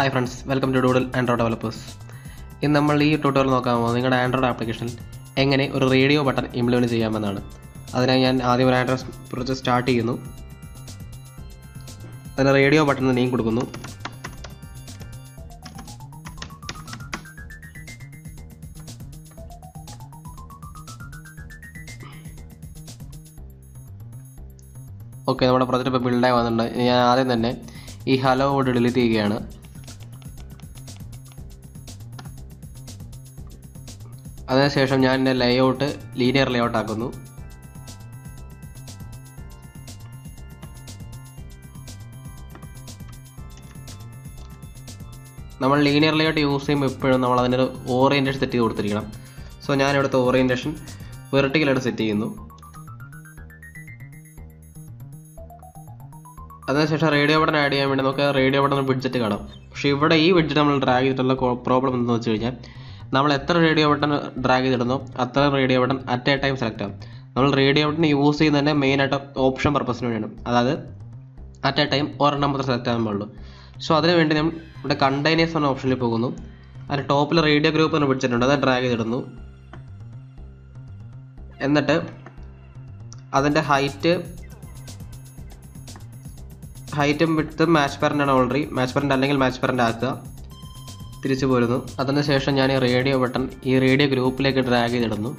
Hi friends welcome to Doodle Android developers ഇന്ന് നമ്മൾ ഈ ട്യൂട്ടോറിയൽ നോക്കാൻ പോകുന്നത് നിങ്ങളുടെ ആൻഡ്രോയിഡ് ആപ്ലിക്കേഷനിൽ എങ്ങനെ ഒരു റേഡിയോ ബട്ടൺ ഇംപ്ലിമെന്റ് ചെയ്യാമെന്നാണ്. അതിനായി ഞാൻ ആദ്യം ഒരു ആൻഡ്രോയിഡ് പ്രോജക്റ്റ് സ്റ്റാർട്ട് ചെയ്യുന്നു. അതിന് റേഡിയോ ബട്ടൺ നെയിം കൊടുക്കുന്നു. ഓക്കെ നമ്മുടെ പ്രോജക്റ്റ് ഇപ്പോൾ ബിൽഡായി വന്നിട്ടുണ്ട്. ഞാൻ ആദ്യം തന്നെ ഈ ഹലോ ഡിലീറ്റ് ചെയ്യുകയാണ്. അതിനുശേഷം ഞാൻ എന്റെ ലേഔട്ട് ലീനിയർ ലേഔട്ട് ആക്കുന്നു. നമ്മൾ ലീനിയർ ലേഔട്ട് യൂസ് ചെയ്യുമ്പോൾ എപ്പോഴും നമ്മൾ അതിനൊരു ഓറിയന്റേഷൻ സെറ്റ് ചെയ്ത് കൊടുത്തിരിക്കണം. സോ ഞാൻ ഇവിടുത്തെ ഓറിയന്റേഷൻ വെർട്ടിക്കലായിട്ട് സെറ്റ് ചെയ്യുന്നു. അതിനുശേഷം റേഡിയോ ബട്ടൺ ആഡ് ചെയ്യാൻ വേണ്ടി നമുക്ക് റേഡിയോ ബട്ടൺ ബഡ്ജറ്റ് കാണാം. പക്ഷേ ഇവിടെ ഈ ബഡ്ജറ്റ് നമ്മൾ ഡ്രാഗ് ചെയ്തിട്ടുള്ള പ്രോബ്ലം എന്താണെന്ന് വെച്ച് കഴിഞ്ഞാൽ നമ്മൾ എത്ര റേഡിയോ ബട്ടൺ ഡ്രാഗ് ചെയ്തിടുന്നോ അത്ര radio button at a time select ആവും. നമ്മൾ റേഡിയോ ബട്ടൺ യൂസ് ചെയ്യുന്നതിന്റെ മെയിനായിട്ട് ഓപ്ഷൻ പർപ്പസിന് വേണ്ടിയാണ്. അതായത് അറ്റ് എ ടൈം ഒരെണ്ണം മാത്രം സെലക്ട് ആകാൻ പാടുള്ളൂ. സോ അതിന് വേണ്ടി നമ്മൾ ഇവിടെ കണ്ടെയ്നേഴ്സ് എന്ന ഓപ്ഷനിൽ പോകുന്നു. അതിന് ടോപ്പിൽ റേഡിയോ ഗ്രൂപ്പ് എന്ന് പിടിച്ചിട്ടുണ്ട്. അത് ഡ്രാഗ് ചെയ്തിടുന്നു. എന്നിട്ട് അതിന്റെ ഹൈറ്റ് ഹൈറ്റും വിട്ടും മാച്ച് പെറന്റ് ആണ് ഓൾറെഡി മാച്ച് പെറന്റ് അല്ലെങ്കിൽ മാച്ച് പെറന്റ് ആക്കുക. തിരിച്ചു പോരുന്നു. അതിനുശേഷം ഞാൻ ഈ റേഡിയോ ബട്ടൺ ഈ റേഡിയോ ഗ്രൂപ്പിലേക്ക് ഡ്രാഗ് ചെയ്തിടുന്നു.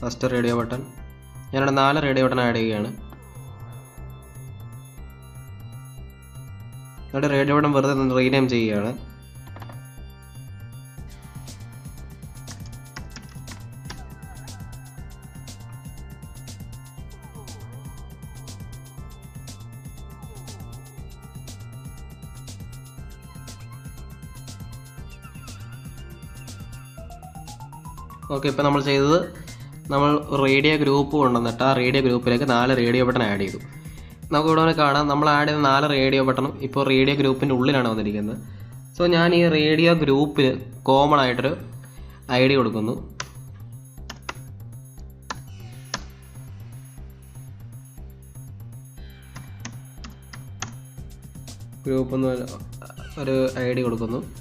First radio button. ഞാനിവിടെ നാല് റേഡിയോ ബട്ടൺ ആഡ് ചെയ്യുകയാണ്. ഇവിടെ റേഡിയോ ബട്ടൺ വെറുതെ റീനെയിം ചെയ്യുകയാണ്. ഓക്കെ ഇപ്പോൾ നമ്മൾ ചെയ്തത് നമ്മൾ റേഡിയോ ഗ്രൂപ്പ് കൊണ്ടുവന്നിട്ട് ആ റേഡിയോ ഗ്രൂപ്പിലേക്ക് നാല് റേഡിയോ ബട്ടൺ ആഡ് ചെയ്തു. നമുക്ക് ഇവിടെ കാണാം. നമ്മൾ ആഡ് ചെയ്ത നാല് റേഡിയോ ബട്ടണും ഇപ്പോൾ റേഡിയോ ഗ്രൂപ്പിന്റെ ഉള്ളിലാണ് വന്നിരിക്കുന്നത്. സോ ഞാൻ ഈ റേഡിയോ ഗ്രൂപ്പിൽ കോമൺ ആയിട്ടൊരു ഐ ഡി കൊടുക്കുന്നു. ഗ്രൂപ്പ് എന്ന് ഒരു ഐ ഡി കൊടുക്കുന്നു.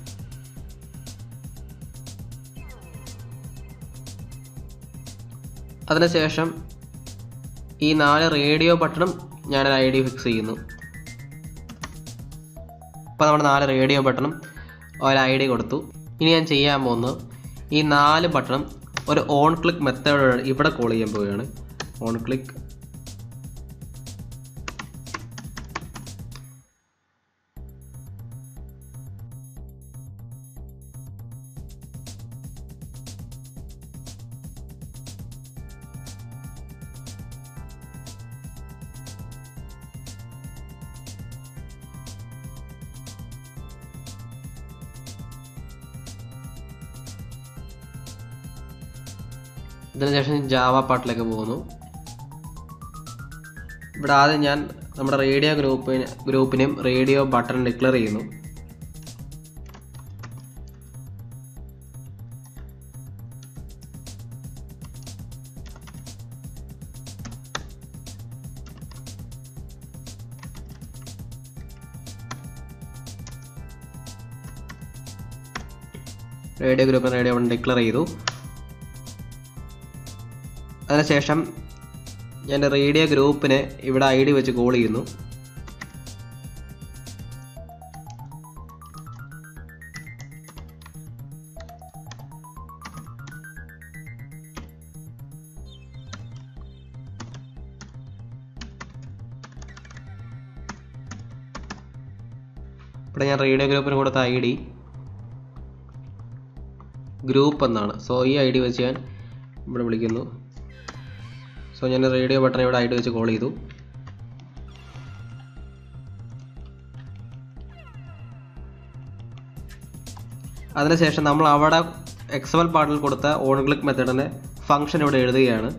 അതിനുശേഷം ഈ നാല് റേഡിയോ ബട്ടണും ഞാൻ ഐ ഡി ഫിക്സ് ചെയ്യുന്നു. അപ്പോൾ നമ്മുടെ നാല് റേഡിയോ ബട്ടണും ഒരു ഐ ഡി കൊടുത്തു. ഇനി ഞാൻ ചെയ്യാൻ പോകുന്നത് ഈ നാല് ബട്ടണും ഒരു ഓൺ ക്ലിക്ക് മെത്തേഡ് ഇവിടെ കോൾ ചെയ്യാൻ പോവുകയാണ്. On click. ഇതിനുശേഷം ജാവ പാട്ടിലേക്ക് പോകുന്നു. ഇവിടെ ആദ്യം ഞാൻ നമ്മുടെ റേഡിയോ ഗ്രൂപ്പിന് ഗ്രൂപ്പിനെയും റേഡിയോ ബട്ടൺ ഡിക്ലെയർ ചെയ്യുന്നു. റേഡിയോ ഗ്രൂപ്പിന് റേഡിയോ ബട്ടൺ ഡിക്ലെയർ ചെയ്തു. അതിനുശേഷം ഞാൻ റേഡിയോ ഗ്രൂപ്പിനെ ഇവിടെ ഐ ഡി വെച്ച് കോൾ ചെയ്യുന്നു. ഇവിടെ ഞാൻ റേഡിയോ ഗ്രൂപ്പിന് കൊടുത്ത ഐ ഡി ഗ്രൂപ്പ് എന്നാണ്. സോ ഈ ഐ ഡി വെച്ച് ഞാൻ ഇവിടെ വിളിക്കുന്നു. സോ ഞാൻ റേഡിയോ ബട്ടൺ ഇവിടെ ആയിട്ട് വെച്ച് കോൾ ചെയ്തു. അതിനുശേഷം നമ്മൾ അവിടെ എക്സൽ പാർട്ടിൽ കൊടുത്ത ഓൺ ക്ലിക്ക് മെത്തേഡിന്റെ ഫംഗ്ഷൻ ഇവിടെ എഴുതുകയാണ്.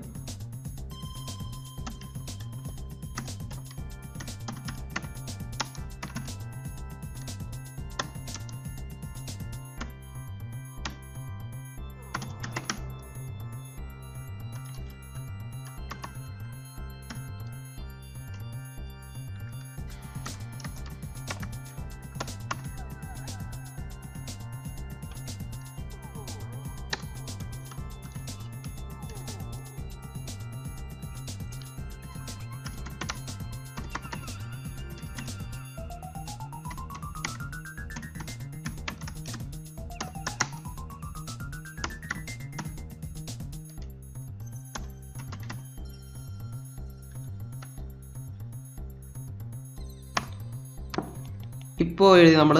ഇപ്പോൾ എഴുതി നമ്മൾ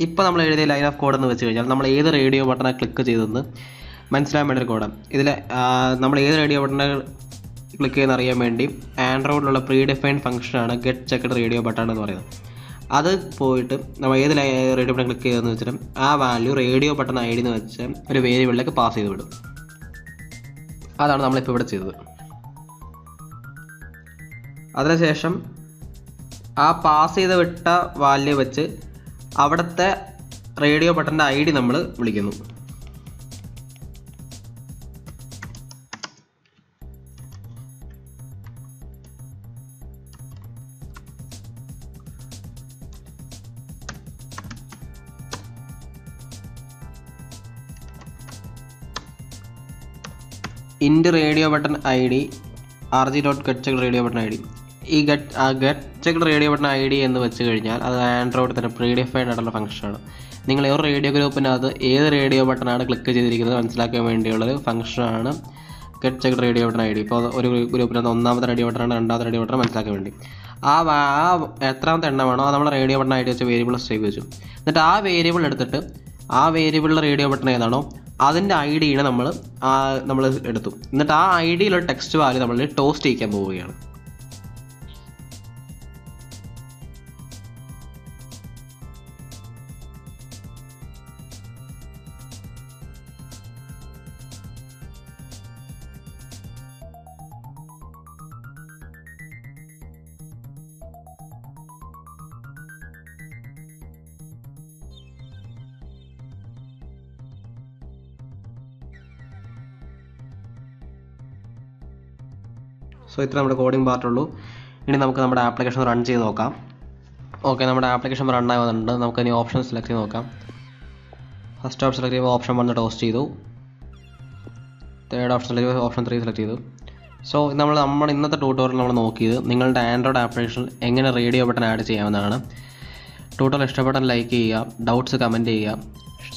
ഇപ്പോൾ നമ്മൾ എഴുതിയ ലൈൻ ഓഫ് കോഡ് എന്ന് വെച്ച് കഴിഞ്ഞാൽ നമ്മൾ ഏത് റേഡിയോ ബട്ടണാണ് ക്ലിക്ക് ചെയ്തതെന്ന് മനസ്സിലാൻ വേണ്ടി ഒരു ഇതിൽ നമ്മൾ ഏത് റേഡിയോ ബട്ടണെ ക്ലിക്ക് ചെയ്യുന്ന അറിയാൻ വേണ്ടി ആൻഡ്രോയിഡിലുള്ള പ്രീ ഡിഫൈൻഡ് ഫംഗ്ഷനാണ് ഗെറ്റ് ചെക്കഡ് റേഡിയോ ബട്ടൺ എന്ന് പറയുന്നത്. അത് പോയിട്ട് നമ്മൾ ഏത് റേഡിയോ ബട്ടൺ ക്ലിക്ക് ചെയ്തതെന്ന് വെച്ചാൽ ആ value radio button I D എന്ന് വെച്ച് ഒരു വേരിയബിളിലേക്ക് പാസ് ചെയ്ത് വിടും. അതാണ് നമ്മളിപ്പോൾ ഇവിടെ ചെയ്തത്. അതിനുശേഷം ആ പാസ് ചെയ്ത് വിട്ട വാല്യൂ വെച്ച് അവിടുത്തെ റേഡിയോ ബട്ടന്റെ ഐ ഡി നമ്മൾ വിളിക്കുന്നു. Int radio button I D R G dot get radio button I D ഈ get get check radio button I D എന്ന് വെച്ച് കഴിഞ്ഞാൽ അത് ആൻഡ്രോയിഡ് തന്നെ പ്രീഡിഫൈഡ് ആയിട്ടുള്ള ഫംഗ്ഷനാണ് നിങ്ങൾ ഒരു റേഡിയോ ഗ്രൂപ്പിനകത്ത് ഏത് റേഡിയോ ബട്ടണാണ് ക്ലിക്ക് ചെയ്തിരിക്കുന്നത് മനസ്സിലാക്കാൻ വേണ്ടിയുള്ള ഒരു ഫംഗ്ഷനാണ് get check radio button I D. ഇപ്പോൾ ഒരു ഗ്രൂപ്പിനകത്ത് ഒന്നാമത്തെ റേഡിയോ ബട്ടണാണ് രണ്ടാമത്തെ റേഡിയോ ബട്ടൺ മനസ്സിലാക്കാൻ വേണ്ടി. ആ ആ എത്രാമത്തെ എണ്ണമാണോ അത് നമ്മൾ റേഡിയോ ബട്ടൺ ഐ ഡി വെച്ച് വേരിയബിൾ സേവ് വെച്ചു. എന്നിട്ട് ആ വേരിയബിൾ എടുത്തിട്ട് ആ വേരിയബിളിലെ റേഡിയോ ബട്ടൺ ഏതാണോ അതിന്റെ ഐ ഡിയാണ് നമ്മൾ നമ്മൾ എടുത്തു. എന്നിട്ട് ആ ഐ ഡിയിലുള്ള ടെക്സ്റ്റ് വാല്യൂ നമ്മൾ ടോസ്റ്റ് ചെയ്യിക്കാൻ പോവുകയാണ്. സോ ഇത്ര നമ്മുടെ കോഡിംഗ് പാർട്ടുള്ളൂ ഇനി നമുക്ക് നമ്മുടെ ആപ്ലിക്കേഷൻ റൺ ചെയ്ത് നോക്കാം. ഓക്കെ നമ്മുടെ ആപ്ലിക്കേഷൻ റൺ ആയി വന്നിട്ടുണ്ട്. നമുക്ക് ഇനി ഓപ്ഷൻ സെലക്ട് ചെയ്ത് നോക്കാം. ഫസ്റ്റ് ഓപ്ഷൻ സെലക്ട് ചെയ്യുമ്പോൾ ഓപ്ഷൻ വന്ന് ടോസ്റ്റ് ചെയ്തു. തേർഡ് ഓപ്ഷൻ സെലക്ട് ചെയ്ത് ഓപ്ഷൻ ത്രീ സെലക്ട് ചെയ്തു. സോ നമ്മൾ നമ്മുടെ ഇന്നത്തെ ട്യൂട്ടോറിയൽ നമ്മൾ നോക്കിയത് നിങ്ങളുടെ ആൻഡ്രോയിഡ് ആപ്ലിക്കേഷൻ എങ്ങനെ റേഡിയോ ബട്ടൺ ആഡ് ചെയ്യാവുന്നതാണ് ട്യൂട്ടോറിയൽ ഇഷ്ടപ്പെട്ടാൽ ലൈക്ക് ചെയ്യുക ഡൗട്ട്സ് കമന്റ് ചെയ്യുക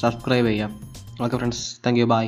സബ്സ്ക്രൈബ് ചെയ്യുക. Okay friends thank you bye